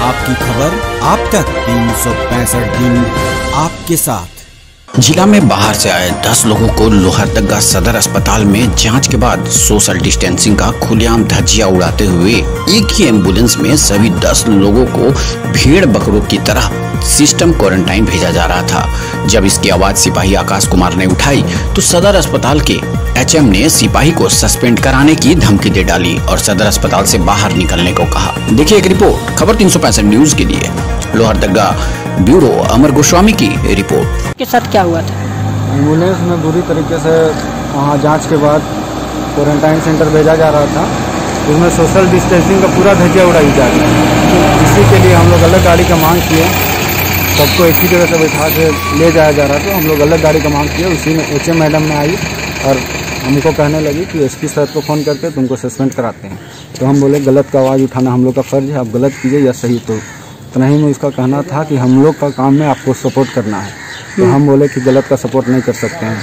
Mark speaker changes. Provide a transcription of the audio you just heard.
Speaker 1: आपकी खबर आप तक। तीन दिन आपके साथ।
Speaker 2: जिला में बाहर से आए 10 लोगों को लोहरदगा सदर अस्पताल में जाँच के बाद सोशल डिस्टेंसिंग का खुलेआम धज्जिया उड़ाते हुए एक ही एंबुलेंस में सभी 10 लोगों को भीड़ बकरों की तरह सिस्टम क्वारंटाइन भेजा जा रहा था। जब इसकी आवाज़ सिपाही आकाश कुमार ने उठाई तो सदर अस्पताल के एचएम ने सिपाही को सस्पेंड कराने की धमकी दे डाली और सदर अस्पताल से बाहर निकलने को कहा। देखिए एक रिपोर्ट खबर तीन न्यूज़ के लिए। लोहरदगा ब्यूरो अमर गोस्वामी की रिपोर्ट।
Speaker 3: के साथ क्या हुआ था?
Speaker 4: एंबुलेंस में बुरी तरीके से वहाँ जाँच के बाद क्वारंटाइन सेंटर भेजा जा रहा था। उसमें सोशल डिस्टेंसिंग का पूरा धज्जिया उड़ाई जा रही है इसी के लिए हम लोग अलग गाड़ी का मांग किए। सबको एक ही जगह से बैठा के ले जाया जा रहा था। हम लोग अलग गाड़ी का मांग किया उसी में एच मैडम ने आई और हमको कहने लगी कि एसपी सर को फ़ोन करके तुमको सस्पेंड कराते हैं। तो हम बोले गलत का आवाज़ उठाना हम लोग का फ़र्ज़ है आप गलत कीजिए या सही। तो इतना ही में उसका कहना था कि हम लोग का काम में आपको सपोर्ट करना है। तो हम बोले कि गलत का सपोर्ट नहीं कर सकते हैं।